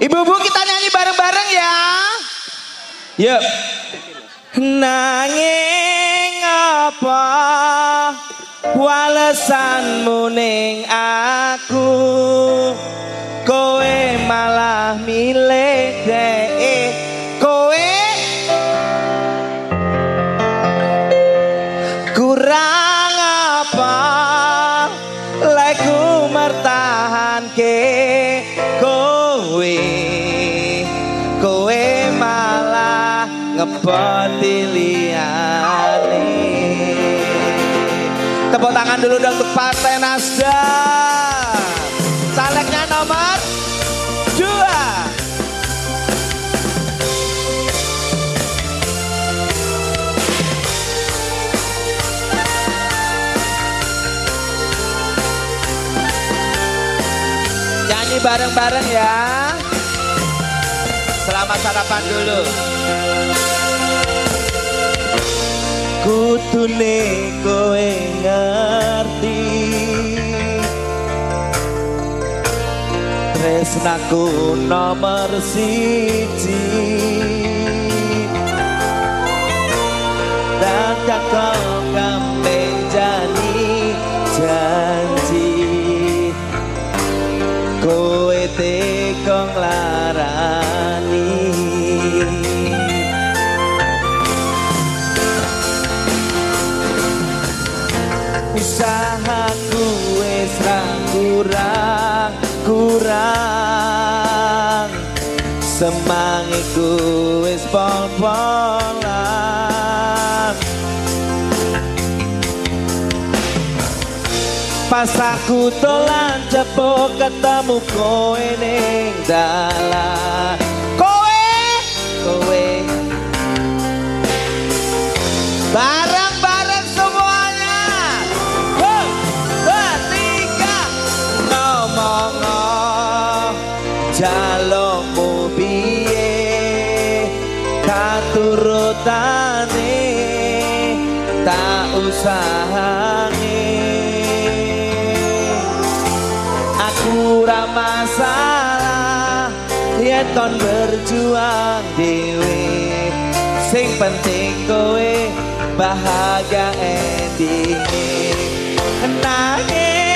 Ibu-ibu kita nyanyi bareng-bareng ya. Yuk. Nanging apa walesanmu ning aku kowe malah milih ngepoti liyane tepuk tangan dulu dong untuk Partai Nasdem. Calegnya nomor dua. Nyanyi bareng-bareng ya. Selamat sarapan dulu kutune kowe ngerti. Tresnaku nomor siji dan kakak kambing jani janji usahaku wis ra kurang kurang. Semangiku wis pol-polan. Pas aku dolan cepuk ketemu kowe ning dalan. Kowe, kowe Bareng-bareng Katurutane tak usahane Aku ra masalah Yen kon berjuang dewe Sing penting kowe bahagia endinge. Nanging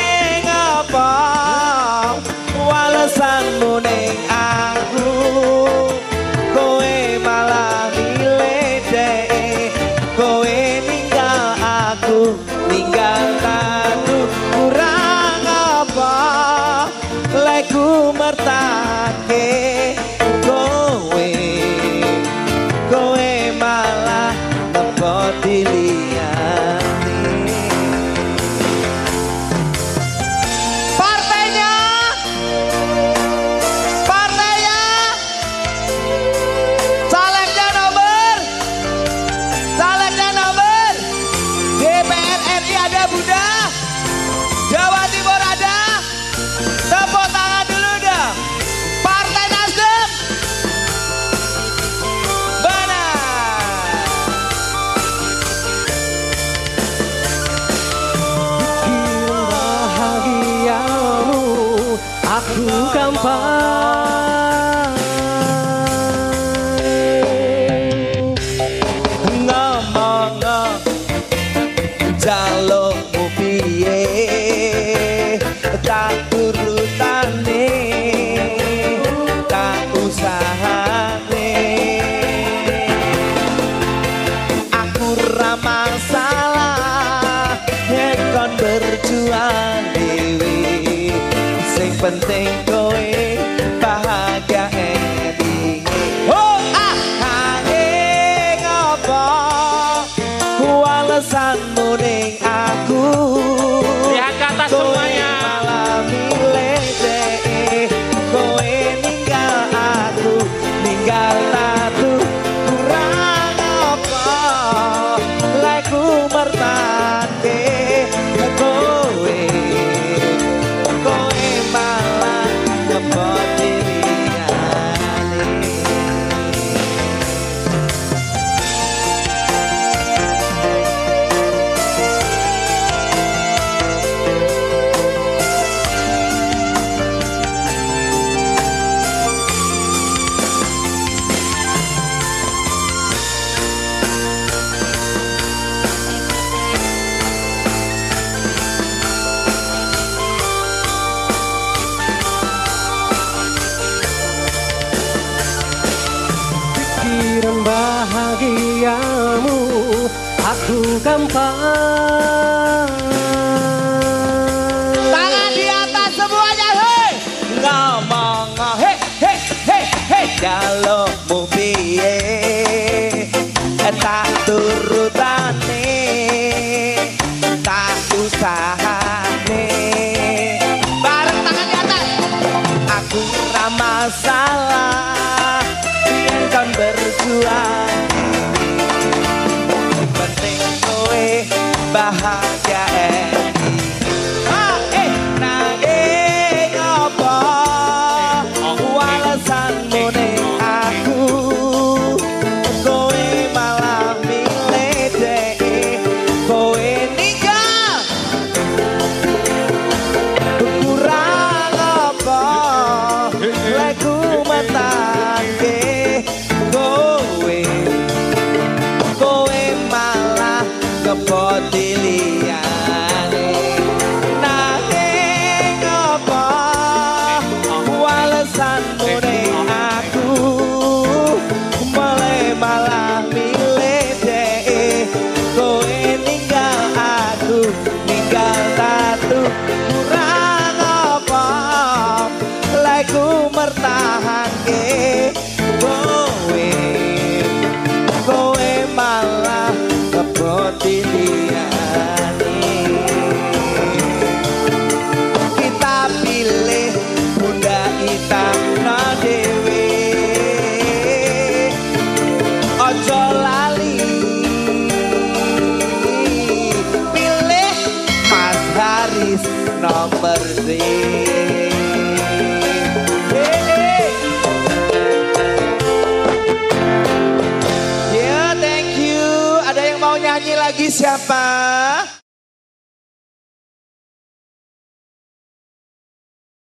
gampang Ngamang Jalo mupie Tak turutane Tak usahane Aku ramah salah Nekon berjuang Dewi Sing penting bahagiamu aku gampang. about bersih Ya yeah, thank you Ada yang mau nyanyi lagi siapa?